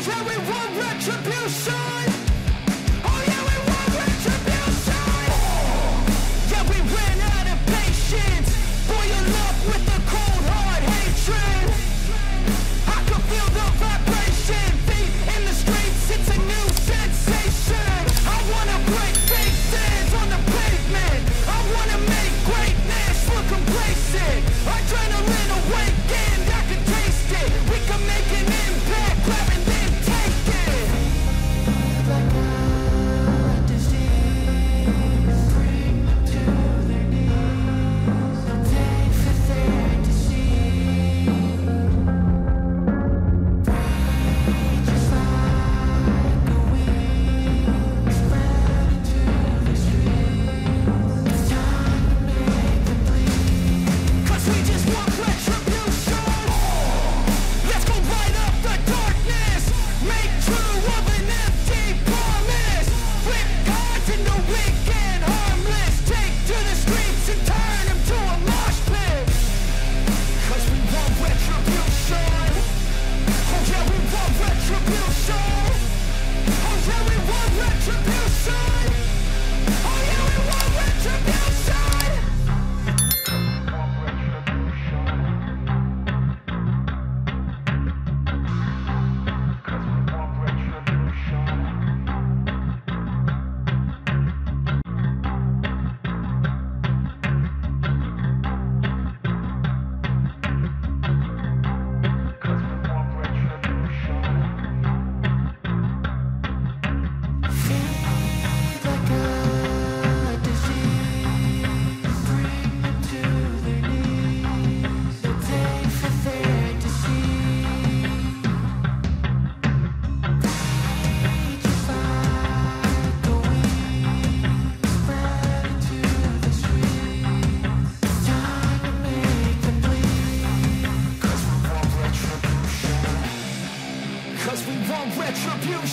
until we want retribution.